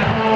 Bye.